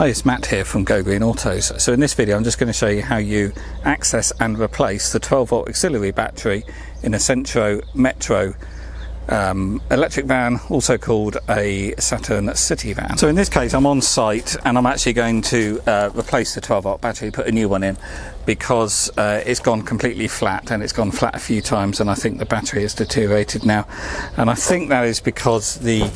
Hi, it's Matt here from Go Green Autos. So in this video I'm just going to show you how you access and replace the 12 volt auxiliary battery in a Cenntro Metro um, electric van, also called a Saturn City van. So in this case I'm on site and I'm actually going to uh, replace the 12 volt battery, put a new one in because uh, it's gone completely flat and it's gone flat a few times and I think the battery has deteriorated now and I think that is because the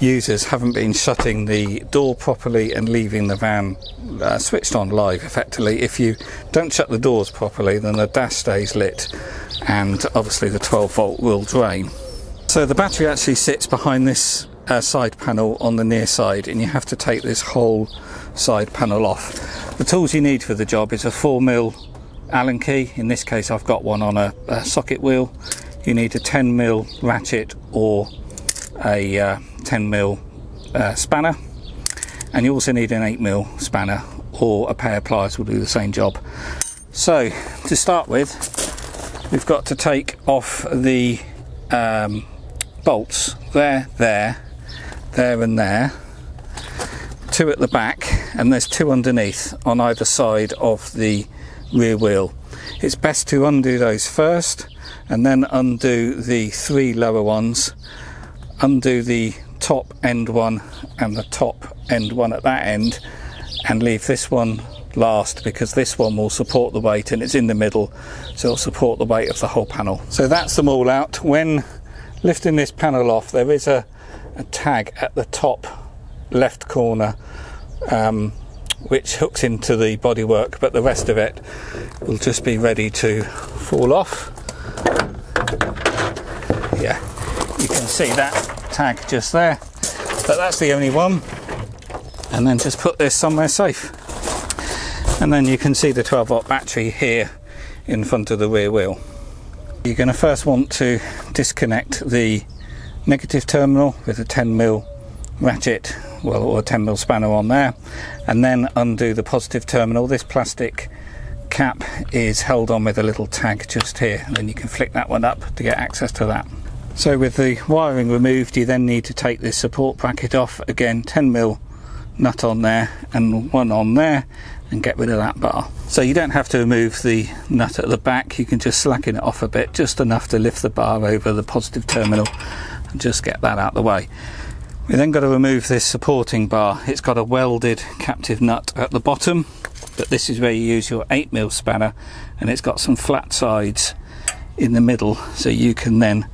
users haven't been shutting the door properly and leaving the van uh, switched on live effectively. If you don't shut the doors properly, then the dash stays lit and obviously the 12 volt will drain. So the battery actually sits behind this uh, side panel on the near side and you have to take this whole side panel off. The tools you need for the job is a 4mm Allen key, in this case I've got one on a, a socket wheel. You need a 10mm ratchet or a uh, 10mm uh, spanner and you also need an 8mm spanner or a pair of pliers will do the same job. So to start with we've got to take off the um, bolts there, there, there and there two at the back and there's two underneath on either side of the rear wheel. It's best to undo those first and then undo the three lower ones undo the top end one and the top end one at that end and leave this one last because this one will support the weight and it's in the middle so it'll support the weight of the whole panel. So that's them all out. When lifting this panel off there is a, a tag at the top left corner um, which hooks into the bodywork but the rest of it will just be ready to fall off. Yeah, you can see that tag just there but that's the only one. And then just put this somewhere safe. And then you can see the 12 volt battery here in front of the rear wheel you're going to first want to disconnect the negative terminal with a 10 mil ratchet well or a 10 mil spanner on there and then undo the positive terminal. This plastic cap is held on with a little tag just here and then you can flick that one up to get access to that. So with the wiring removed you then need to take this support bracket off, again 10mm nut on there and one on there and get rid of that bar. So you don't have to remove the nut at the back, you can just slacken it off a bit, just enough to lift the bar over the positive terminal and just get that out of the way. We then got to remove this supporting bar. It's got a welded captive nut at the bottom, but this is where you use your 8mm spanner and it's got some flat sides in the middle so you can then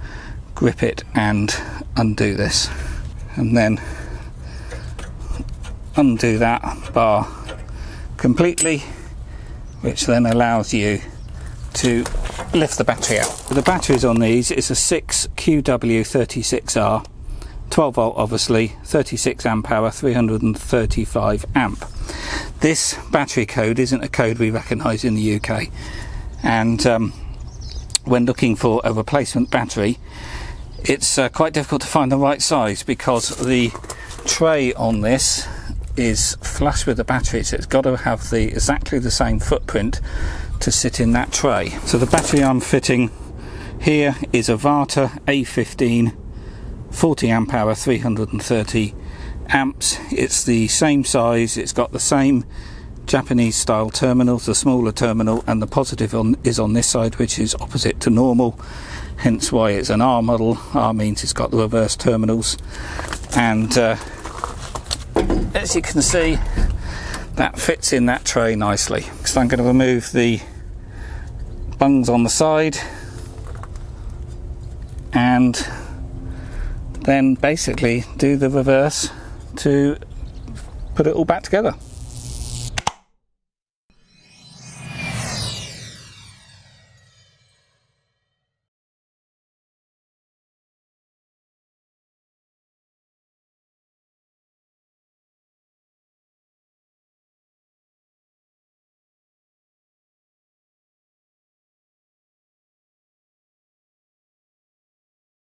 grip it and undo this and then undo that bar completely which then allows you to lift the battery out. The batteries on these is a 6 QW36R 12 volt obviously 36 amp hour 335 amp this battery code isn't a code we recognize in the UK and um, when looking for a replacement battery it's uh, quite difficult to find the right size because the tray on this is flush with the battery. So it's got to have the exactly the same footprint to sit in that tray. So the battery I'm fitting here is a Varta A15 40 amp hour 330 amps. It's the same size it's got the same Japanese style terminals the smaller terminal and the positive on, is on this side which is opposite to normal hence why it's an R model. R means it's got the reverse terminals, and uh, as you can see, that fits in that tray nicely. So I'm going to remove the bungs on the side and then basically do the reverse to put it all back together.